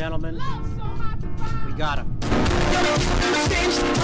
gentlemen, we got him.